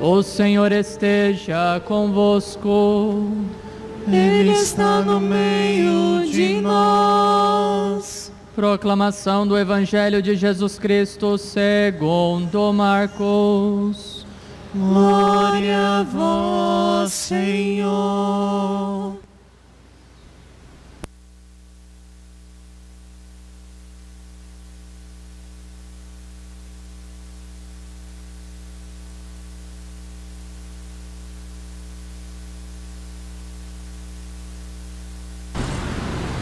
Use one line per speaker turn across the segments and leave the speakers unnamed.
O Senhor esteja convosco.
Ele está no meio de nós.
Proclamação do Evangelho de Jesus Cristo segundo Marcos.
Glória a vós, Senhor.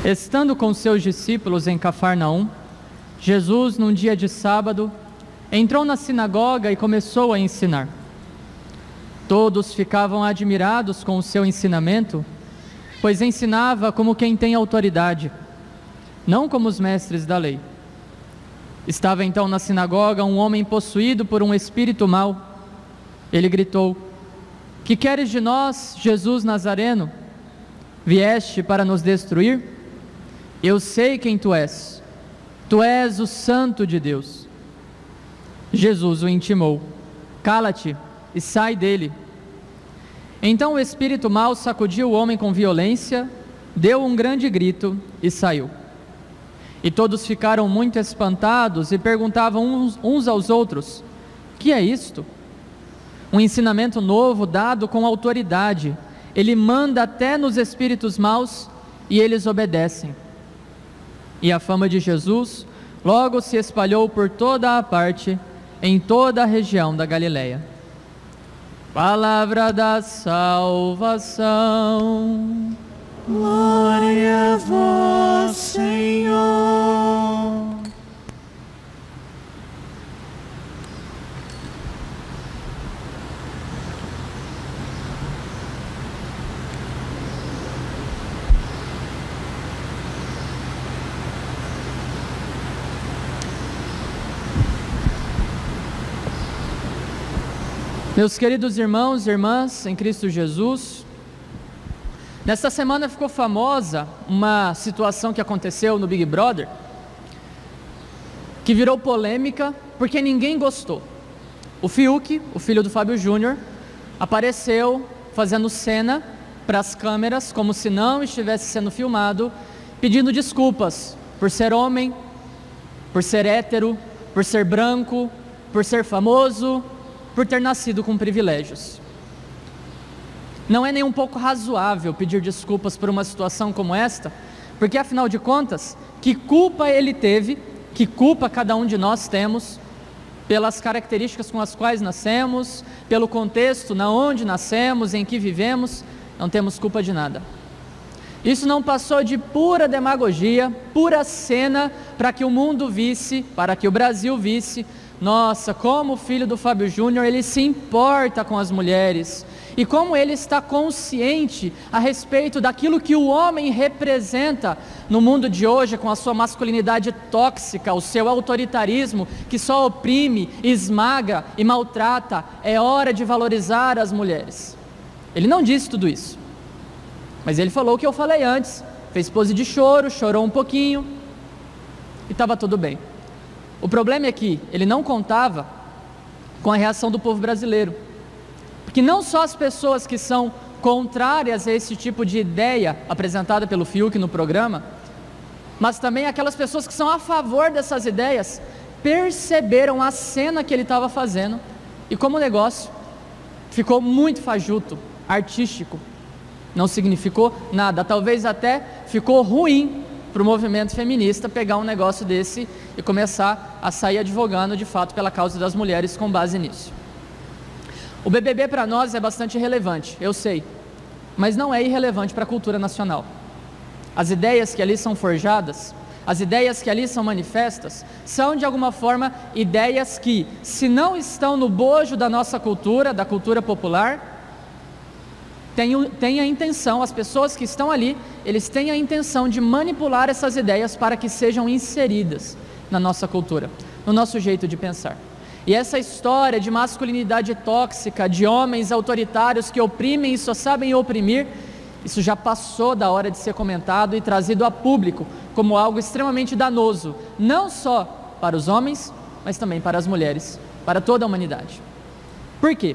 Estando com seus discípulos em Cafarnaum, Jesus, num dia de sábado, entrou na sinagoga e começou a ensinar. Todos ficavam admirados com o seu ensinamento, pois ensinava como quem tem autoridade, não como os mestres da lei. Estava então na sinagoga um homem possuído por um espírito mau. Ele gritou: Que queres de nós, Jesus Nazareno? Vieste para nos destruir? Eu sei quem tu és. Tu és o Santo de Deus. Jesus o intimou: Cala-te e sai dele. Então o espírito mau sacudiu o homem com violência, deu um grande grito e saiu. E todos ficaram muito espantados e perguntavam uns, uns aos outros: Que é isto? Um ensinamento novo dado com autoridade. Ele manda até nos espíritos maus e eles obedecem. E a fama de Jesus logo se espalhou por toda a parte, em toda a região da Galileia. Palavra da salvação.
Glória a vós, Senhor.
Meus queridos irmãos e irmãs em Cristo Jesus, nesta semana ficou famosa uma situação que aconteceu no Big Brother, que virou polêmica porque ninguém gostou. O Fiuk, o filho do Fábio Júnior, apareceu fazendo cena para as câmeras, como se não estivesse sendo filmado, pedindo desculpas por ser homem, por ser hétero, por ser branco, por ser famoso, por ter nascido com privilégios. Não é nem um pouco razoável pedir desculpas por uma situação como esta, porque afinal de contas, que culpa ele teve, que culpa cada um de nós temos, pelas características com as quais nascemos, pelo contexto na onde nascemos, em que vivemos, não temos culpa de nada. Isso não passou de pura demagogia, pura cena para que o mundo visse, para que o Brasil visse nossa, como o filho do Fábio Júnior, ele se importa com as mulheres. E como ele está consciente a respeito daquilo que o homem representa no mundo de hoje, com a sua masculinidade tóxica, o seu autoritarismo que só oprime, esmaga e maltrata, é hora de valorizar as mulheres. Ele não disse tudo isso, mas ele falou o que eu falei antes: fez pose de choro, chorou um pouquinho e estava tudo bem. O problema é que ele não contava com a reação do povo brasileiro. Porque não só as pessoas que são contrárias a esse tipo de ideia apresentada pelo Fiuk no programa, mas também aquelas pessoas que são a favor dessas ideias perceberam a cena que ele estava fazendo e como o negócio ficou muito fajuto, artístico. Não significou nada, talvez até ficou ruim para o movimento feminista pegar um negócio desse e começar a sair advogando de fato pela causa das mulheres com base nisso. O BBB para nós é bastante relevante, eu sei, mas não é irrelevante para a cultura nacional. As ideias que ali são forjadas, as ideias que ali são manifestas, são de alguma forma ideias que, se não estão no bojo da nossa cultura, da cultura popular, têm a intenção, as pessoas que estão ali, eles têm a intenção de manipular essas ideias para que sejam inseridas na nossa cultura, no nosso jeito de pensar. E essa história de masculinidade tóxica, de homens autoritários que oprimem e só sabem oprimir, isso já passou da hora de ser comentado e trazido a público como algo extremamente danoso, não só para os homens, mas também para as mulheres, para toda a humanidade. Por quê?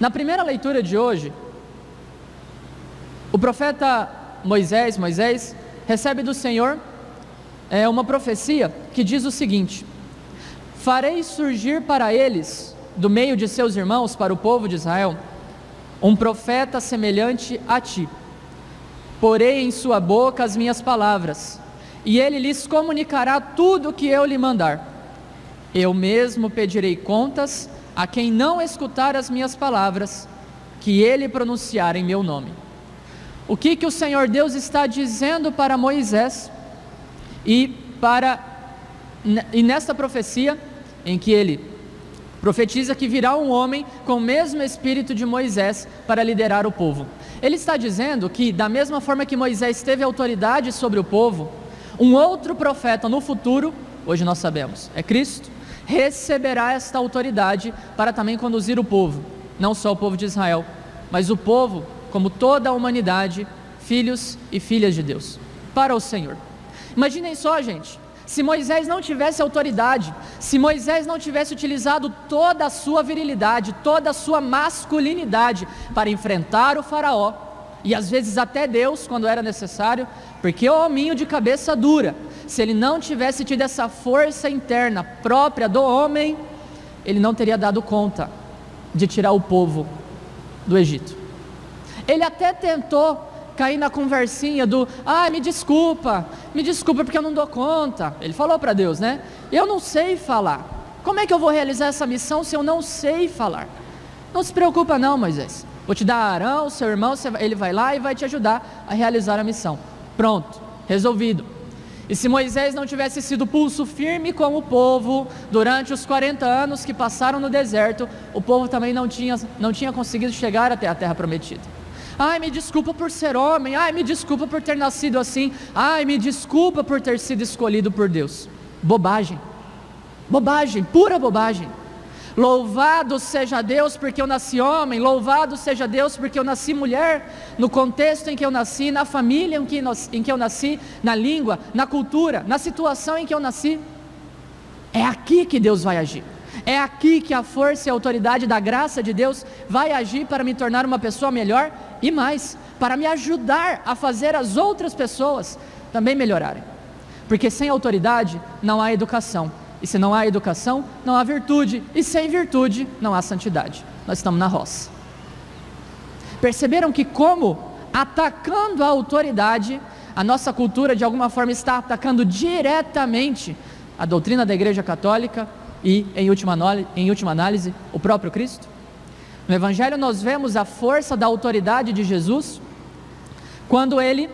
Na primeira leitura de hoje, o profeta Moisés, Moisés, recebe do Senhor é, uma profecia que diz o seguinte: Farei surgir para eles, do meio de seus irmãos, para o povo de Israel, um profeta semelhante a ti. Porei em sua boca as minhas palavras, e ele lhes comunicará tudo o que eu lhe mandar. Eu mesmo pedirei contas a quem não escutar as minhas palavras, que ele pronunciar em meu nome. O que que o Senhor Deus está dizendo para Moisés e para e nesta profecia em que ele profetiza que virá um homem com o mesmo espírito de Moisés para liderar o povo. Ele está dizendo que, da mesma forma que Moisés teve autoridade sobre o povo, um outro profeta no futuro, hoje nós sabemos, é Cristo, receberá esta autoridade para também conduzir o povo, não só o povo de Israel, mas o povo, como toda a humanidade, filhos e filhas de Deus, para o Senhor. Imaginem só, gente, se Moisés não tivesse autoridade, se Moisés não tivesse utilizado toda a sua virilidade, toda a sua masculinidade para enfrentar o Faraó, e às vezes até Deus, quando era necessário, porque o hominho de cabeça dura, se ele não tivesse tido essa força interna própria do homem, ele não teria dado conta de tirar o povo do Egito. Ele até tentou cair na conversinha do, ah, me desculpa, me desculpa porque eu não dou conta. Ele falou para Deus, né? Eu não sei falar. Como é que eu vou realizar essa missão se eu não sei falar? Não se preocupa não, Moisés. Vou te dar Arão, seu irmão, ele vai lá e vai te ajudar a realizar a missão. Pronto, resolvido. E se Moisés não tivesse sido pulso firme com o povo durante os 40 anos que passaram no deserto, o povo também não tinha, não tinha conseguido chegar até a terra prometida. Ai, me desculpa por ser homem. Ai, me desculpa por ter nascido assim. Ai, me desculpa por ter sido escolhido por Deus. Bobagem. Bobagem, pura bobagem. Louvado seja Deus porque eu nasci homem, louvado seja Deus porque eu nasci mulher, no contexto em que eu nasci, na família em que, eu nasci, na língua, na cultura, na situação em que eu nasci. É aqui que Deus vai agir. É aqui que a força e a autoridade da graça de Deus vai agir para me tornar uma pessoa melhor e mais, para me ajudar a fazer as outras pessoas também melhorarem. Porque sem autoridade não há educação, e se não há educação, não há virtude, e sem virtude não há santidade. Nós estamos na roça. Perceberam que, como atacando a autoridade, a nossa cultura de alguma forma está atacando diretamente a doutrina da Igreja Católica, e, em última, em última análise, o próprio Cristo? No Evangelho, nós vemos a força da autoridade de Jesus quando ele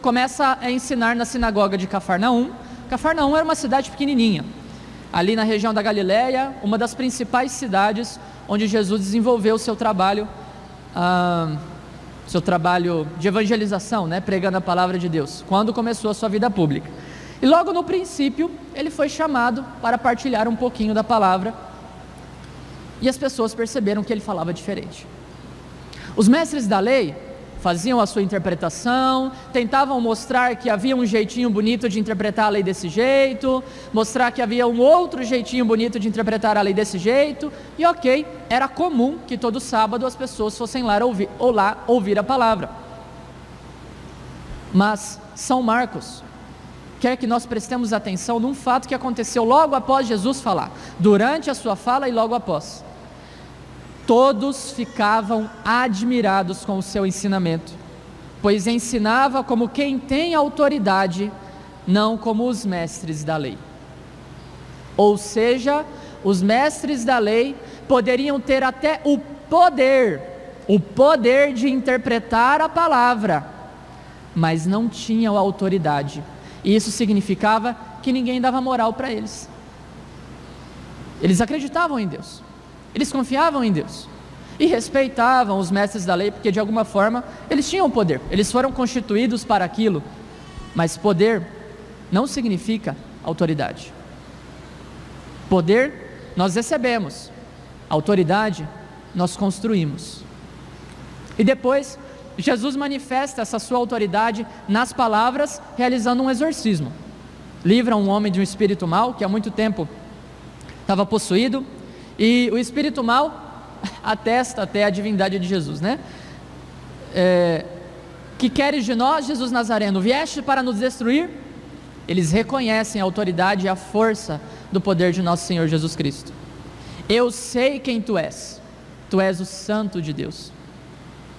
começa a ensinar na sinagoga de Cafarnaum. Cafarnaum era uma cidade pequenininha, ali na região da Galiléia, uma das principais cidades onde Jesus desenvolveu o seu trabalho, ah, seu trabalho de evangelização, né, pregando a palavra de Deus, quando começou a sua vida pública. E logo no princípio, ele foi chamado para partilhar um pouquinho da palavra. E as pessoas perceberam que ele falava diferente. Os mestres da lei faziam a sua interpretação, tentavam mostrar que havia um jeitinho bonito de interpretar a lei desse jeito, mostrar que havia um outro jeitinho bonito de interpretar a lei desse jeito, e ok, era comum que todo sábado as pessoas fossem lá ouvir, ou lá ouvir a palavra. Mas São Marcos, quer que nós prestemos atenção num fato que aconteceu logo após Jesus falar, durante a sua fala e logo após. Todos ficavam admirados com o seu ensinamento, pois ensinava como quem tem autoridade, não como os mestres da lei. Ou seja, os mestres da lei poderiam ter até o poder, o poder de interpretar a palavra, mas não tinham autoridade e isso significava que ninguém dava moral para eles. Eles acreditavam em Deus, eles confiavam em Deus e respeitavam os mestres da lei, porque de alguma forma eles tinham poder, eles foram constituídos para aquilo. Mas poder não significa autoridade. Poder nós recebemos, autoridade nós construímos. E depois Jesus manifesta essa sua autoridade nas palavras, realizando um exorcismo. Livra um homem de um espírito mal que há muito tempo estava possuído, e o espírito mal atesta até a divindade de Jesus, né? É, que queres de nós, Jesus Nazareno? Vieste para nos destruir? Eles reconhecem a autoridade e a força do poder de nosso Senhor Jesus Cristo. Eu sei quem tu és. Tu és o Santo de Deus.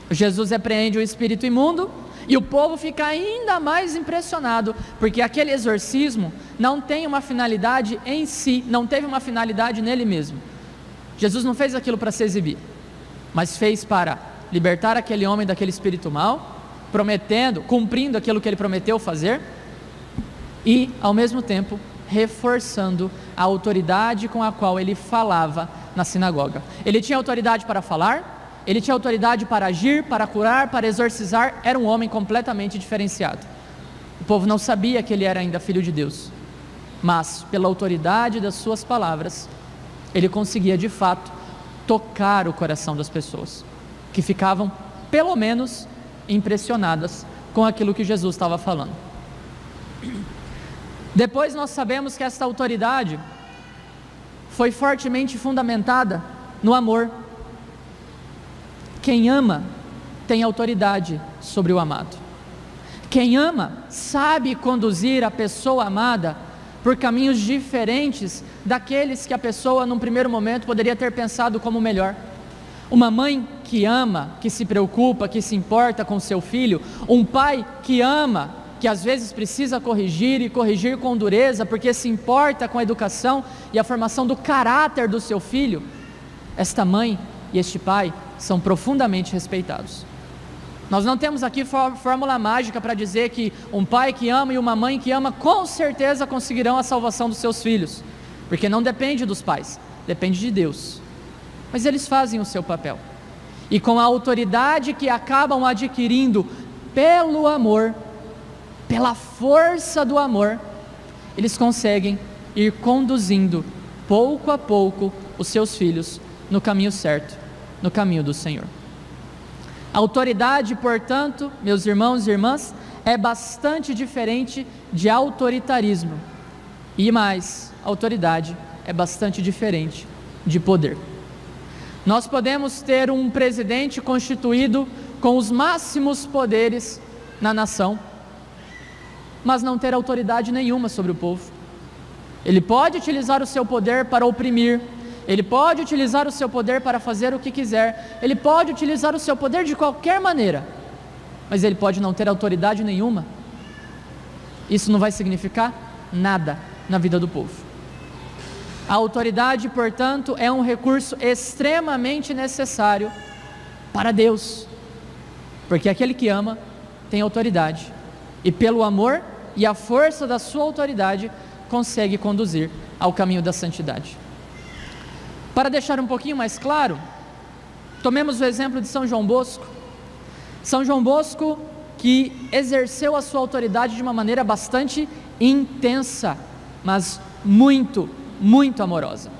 Jesus repreende o espírito imundo e o povo fica ainda mais impressionado, porque aquele exorcismo não tem uma finalidade em si, não teve uma finalidade nele mesmo. Jesus não fez aquilo para se exibir, mas fez para libertar aquele homem daquele espírito mal, prometendo, cumprindo aquilo que ele prometeu fazer, e, ao mesmo tempo, reforçando a autoridade com a qual ele falava na sinagoga. Ele tinha autoridade para falar, ele tinha autoridade para agir, para curar, para exorcizar, era um homem completamente diferenciado. O povo não sabia que ele era ainda filho de Deus, mas pela autoridade das suas palavras, ele conseguia de fato tocar o coração das pessoas, que ficavam, pelo menos, impressionadas com aquilo que Jesus estava falando. Depois nós sabemos que esta autoridade foi fortemente fundamentada no amor. Quem ama tem autoridade sobre o amado. Quem ama sabe conduzir a pessoa amada por caminhos diferentes daqueles que a pessoa, num primeiro momento, poderia ter pensado como melhor. Uma mãe que ama, que se preocupa, que se importa com seu filho, um pai que ama, que às vezes precisa corrigir e corrigir com dureza, porque se importa com a educação e a formação do caráter do seu filho, esta mãe e este pai são profundamente respeitados. Nós não temos aqui fórmula mágica para dizer que um pai que ama e uma mãe que ama com certeza conseguirão a salvação dos seus filhos, porque não depende dos pais, depende de Deus. Mas eles fazem o seu papel. E com a autoridade que acabam adquirindo pelo amor, pela força do amor, eles conseguem ir conduzindo pouco a pouco os seus filhos no caminho certo, no caminho do Senhor. Autoridade, portanto, meus irmãos e irmãs, é bastante diferente de autoritarismo. E mais, autoridade é bastante diferente de poder. Nós podemos ter um presidente constituído com os máximos poderes na nação, mas não ter autoridade nenhuma sobre o povo. Ele pode utilizar o seu poder para oprimir, ele pode utilizar o seu poder para fazer o que quiser, ele pode utilizar o seu poder de qualquer maneira, mas ele pode não ter autoridade nenhuma. Isso não vai significar nada na vida do povo. A autoridade, portanto, é um recurso extremamente necessário para Deus, porque aquele que ama tem autoridade, e pelo amor e a força da sua autoridade consegue conduzir ao caminho da santidade. Para deixar um pouquinho mais claro, tomemos o exemplo de São João Bosco. São João Bosco que exerceu a sua autoridade de uma maneira bastante intensa, mas muito, muito amorosa.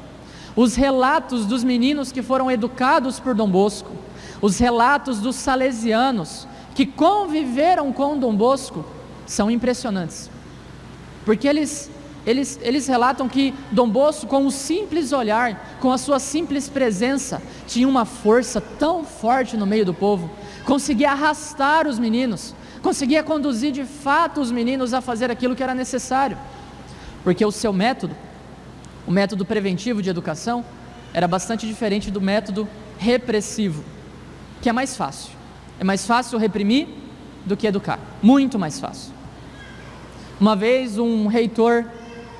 Os relatos dos meninos que foram educados por Dom Bosco, os relatos dos salesianos que conviveram com Dom Bosco, são impressionantes. Porque eles, eles, eles relatam que Dom Bosco, com um simples olhar, com a sua simples presença, tinha uma força tão forte no meio do povo, conseguia arrastar os meninos, conseguia conduzir de fato os meninos a fazer aquilo que era necessário. Porque o seu método, o método preventivo de educação, era bastante diferente do método repressivo, que é mais fácil. É mais fácil reprimir do que educar, muito mais fácil. Uma vez um reitor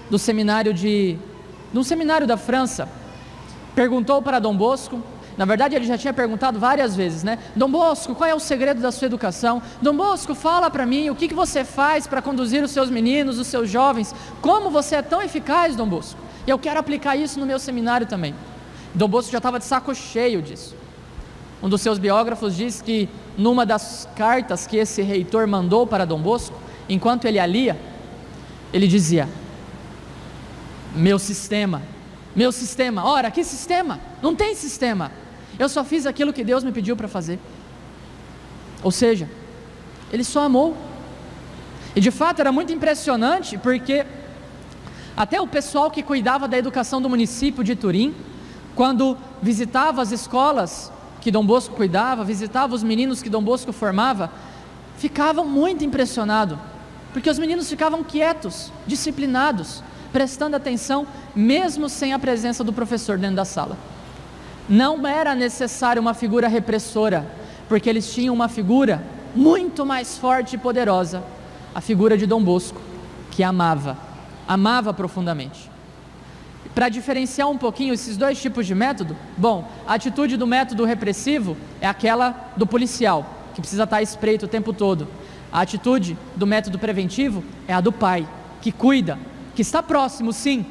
do seminário de, um seminário da França perguntou para Dom Bosco, na verdade ele já tinha perguntado várias vezes, né? Dom Bosco, qual é o segredo da sua educação? Dom Bosco, fala para mim o que, que você faz para conduzir os seus meninos, os seus jovens? Como você é tão eficaz, Dom Bosco? Eu quero aplicar isso no meu seminário também. Dom Bosco já estava de saco cheio disso. Um dos seus biógrafos diz que numa das cartas que esse reitor mandou para Dom Bosco, enquanto ele alia, ele dizia: Meu sistema, meu sistema, ora, que sistema? Não tem sistema. Eu só fiz aquilo que Deus me pediu para fazer. Ou seja, ele só amou. E de fato era muito impressionante, porque até o pessoal que cuidava da educação do município de Turim, quando visitava as escolas que Dom Bosco cuidava, visitava os meninos que Dom Bosco formava, ficava muito impressionado, porque os meninos ficavam quietos, disciplinados, prestando atenção, mesmo sem a presença do professor dentro da sala. Não era necessário uma figura repressora, porque eles tinham uma figura muito mais forte e poderosa, a figura de Dom Bosco, que amava, amava profundamente. Para diferenciar um pouquinho esses dois tipos de método, bom, a atitude do método repressivo é aquela do policial, que precisa estar espreito o tempo todo. A atitude do método preventivo é a do pai, que cuida, que está próximo, sim,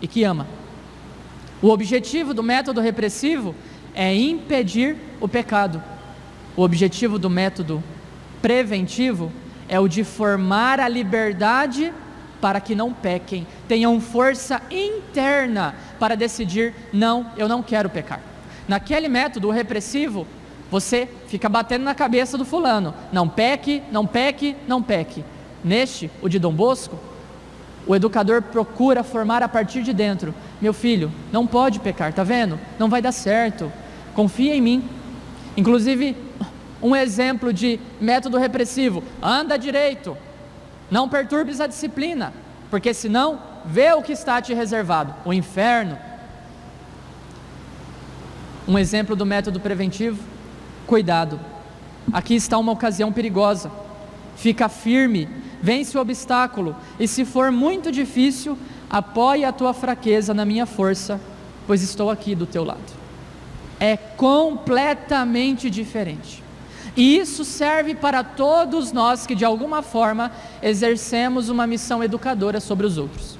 e que ama. O objetivo do método repressivo é impedir o pecado. O objetivo do método preventivo é o de formar a liberdade para que não pequem, tenham força interna para decidir: não, eu não quero pecar. Naquele método repressivo, você fica batendo na cabeça do fulano: não peque, não peque, não peque. Neste, o de Dom Bosco, o educador procura formar a partir de dentro: meu filho, não pode pecar, tá vendo? Não vai dar certo. Confia em mim. Inclusive, um exemplo de método repressivo: anda direito, não perturbes a disciplina, porque senão vê o que está te reservado o inferno. Um exemplo do método preventivo: cuidado. Aqui está uma ocasião perigosa. Fica firme, vence o obstáculo, e se for muito difícil, apoie a tua fraqueza na minha força, pois estou aqui do teu lado. É completamente diferente. E isso serve para todos nós que de alguma forma exercemos uma missão educadora sobre os outros.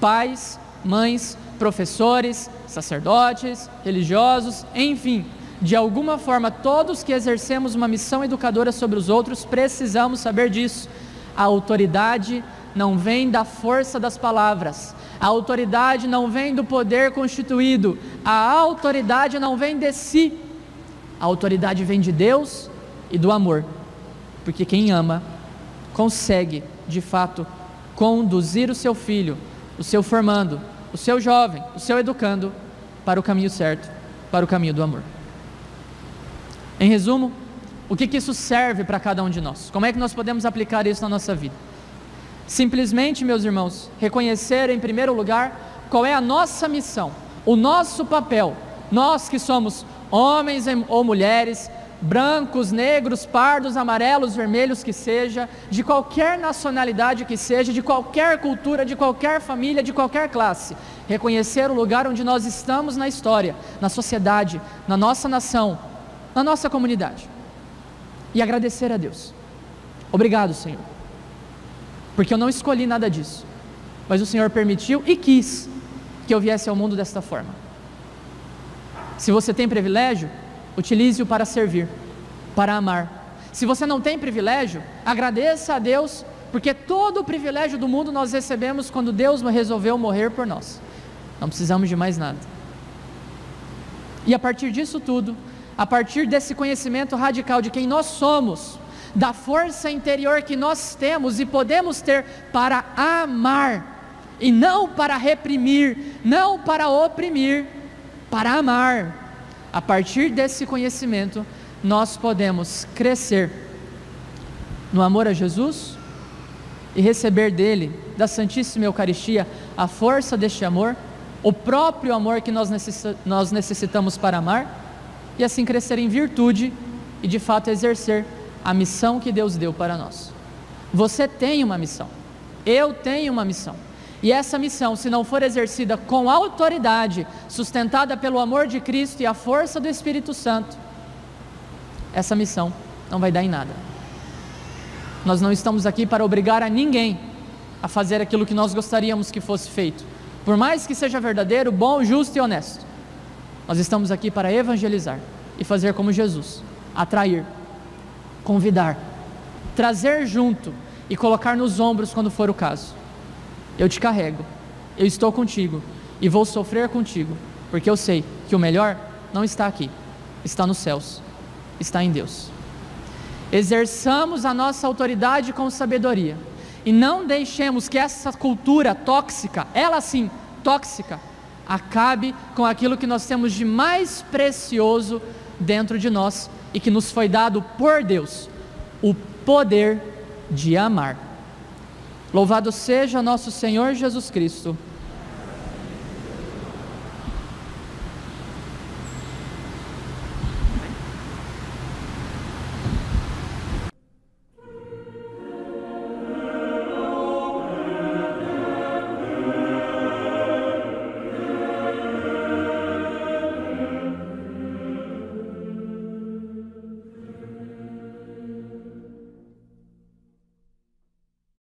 Pais, mães, professores, sacerdotes, religiosos, enfim, de alguma forma todos que exercemos uma missão educadora sobre os outros precisamos saber disso. A autoridade não vem da força das palavras, a autoridade não vem do poder constituído, a autoridade não vem de si, a autoridade vem de Deus e do amor, porque quem ama consegue, de fato, conduzir o seu filho, o seu formando, o seu jovem, o seu educando para o caminho certo, para o caminho do amor. Em resumo, o que, que isso serve para cada um de nós? Como é que nós podemos aplicar isso na nossa vida? Simplesmente, meus irmãos, reconhecer em primeiro lugar qual é a nossa missão, o nosso papel, nós que somos homens ou mulheres, brancos, negros, pardos, amarelos, vermelhos que seja, de qualquer nacionalidade que seja, de qualquer cultura, de qualquer família, de qualquer classe. Reconhecer o lugar onde nós estamos na história, na sociedade, na nossa nação, na nossa comunidade. E agradecer a Deus. Obrigado, Senhor. Porque eu não escolhi nada disso, mas o Senhor permitiu e quis que eu viesse ao mundo desta forma. Se você tem privilégio, utilize-o para servir, para amar. Se você não tem privilégio, agradeça a Deus, porque todo o privilégio do mundo nós recebemos quando Deus resolveu morrer por nós. Não precisamos de mais nada. E a partir disso tudo, a partir desse conhecimento radical de quem nós somos, da força interior que nós temos e podemos ter para amar, e não para reprimir, não para oprimir, para amar a partir desse conhecimento, nós podemos crescer no amor a Jesus e receber dele, da Santíssima Eucaristia, a força deste amor, o próprio amor que nós, necessitamos para amar, e assim crescer em virtude e de fato exercer a missão que Deus deu para nós. Você tem uma missão, eu tenho uma missão. E essa missão, se não for exercida com autoridade, sustentada pelo amor de Cristo e a força do Espírito Santo, essa missão não vai dar em nada. Nós não estamos aqui para obrigar a ninguém a fazer aquilo que nós gostaríamos que fosse feito, por mais que seja verdadeiro, bom, justo e honesto. Nós estamos aqui para evangelizar e fazer como Jesus atrair, convidar, trazer junto e colocar nos ombros quando for o caso eu te carrego, eu estou contigo e vou sofrer contigo, porque eu sei que o melhor não está aqui, está nos céus, está em Deus. Exerçamos a nossa autoridade com sabedoria e não deixemos que essa cultura tóxica, ela sim, tóxica, acabe com aquilo que nós temos de mais precioso dentro de nós e que nos foi dado por Deus: o poder de amar. Louvado seja nosso Senhor Jesus Cristo